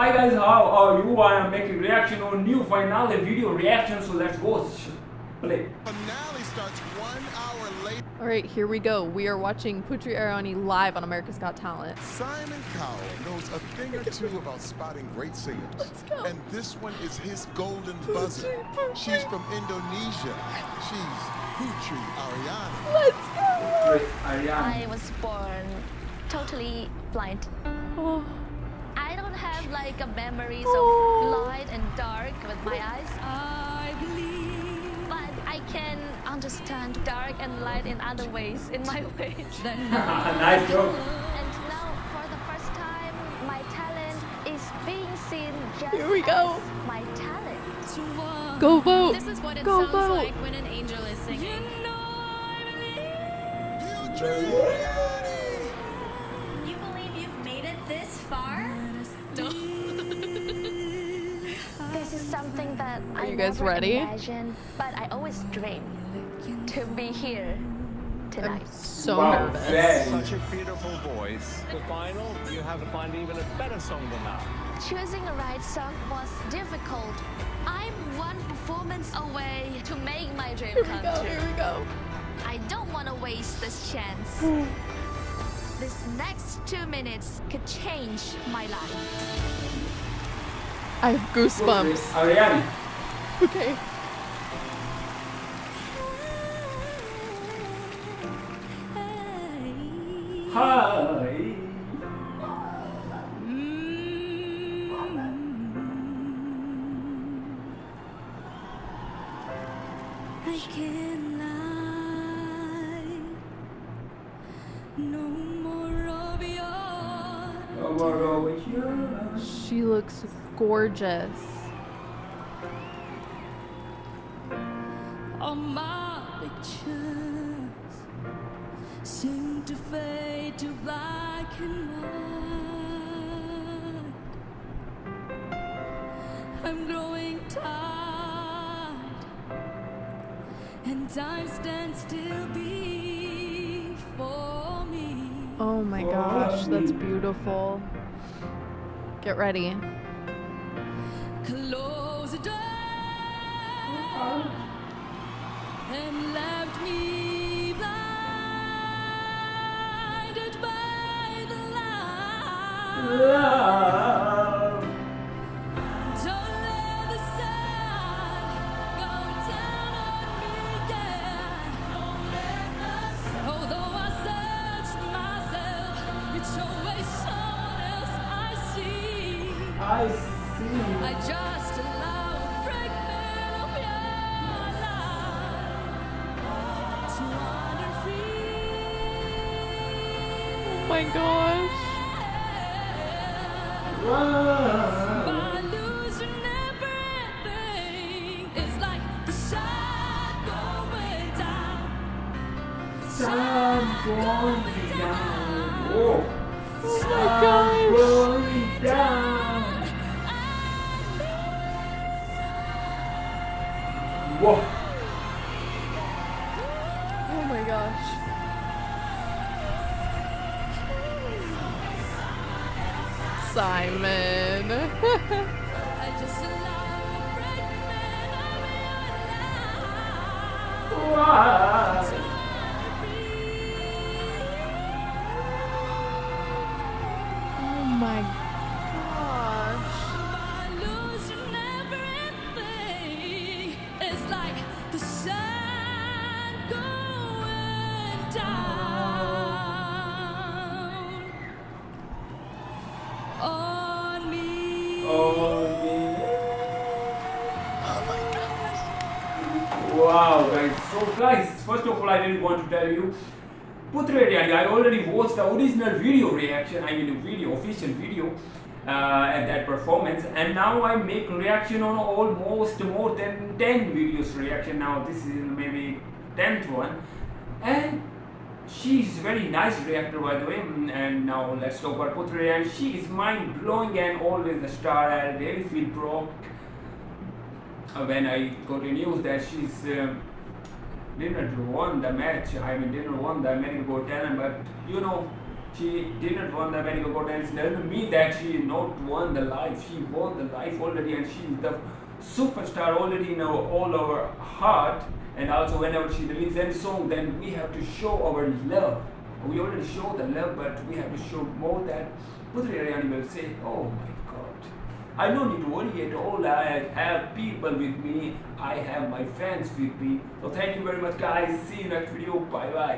Hi guys, how are you? I am making reaction on new finale video reaction, so let's go play. Finale starts one hour later. All right, here we go. We are watching Putri Ariani live on America's Got Talent. Simon Cowell knows a thing or two about spotting great singers. Let's go. And this one is his golden buzzer. She's from Indonesia. She's Putri Ariani. Let's go. Wait, Ariana. I was born totally blind. Oh, I don't have like a memories Oh. of light and dark with my eyes. I believe. But I can understand dark and light in other ways, in my ways. nice joke. and now, for the first time, my talent is being seen just Here we go. as my talent. go vote. This is what it go sounds vote. like when an angel is singing. Putri Ariani. You believe you've made it this far? That Are I you guys never ready? imagined, but I always dream to be here tonight. I'm so Wow, nervous. very- Such a beautiful voice. The final, you have to find even a better song than that. Choosing the right song was difficult. I'm one performance away to make my dream Here we come go. true. Here we go. I don't want to waste this chance. this next two minutes could change my life. I have goosebumps. Ariana. Okay. Hi. I can't lie. No more of your Over over here. She looks gorgeous. All my pictures seem to fade to black and white. I'm growing tired, and time stands still before me. Oh my gosh, that's beautiful. Get ready. Close the door and left me blinded by the light. Love. Don't let the my gosh. Love. By losing everything, it's like the sun going down. Sun going down. Whoa. Oh my gosh. going down. Whoa. Life Why? Wow, guys. So, guys, first of all, I really want to tell you, Ariani, I already watched the original video reaction, I mean, video, official video. Uh, at that performance and now I make reaction on almost more than 10 videos reaction now this is maybe 10th one and she is very nice reactor by the way Mm, and now let's talk about Putra and she is mind blowing and always a star I really feel uh, when I got the news that she's uh, didn't won the match I mean didn't won the American Got Talent but you know she didn't won the American Got Talent doesn't mean that she not won the life. She won the life already and she's the superstar already in our all our heart. And also whenever she releases any song, then we have to show our love. We already show the love, but we have to show more that Putri Ariani will say, oh my God. I don't need to worry at all. I have people with me. I have my fans with me. So thank you very much guys. See you next video. Bye bye.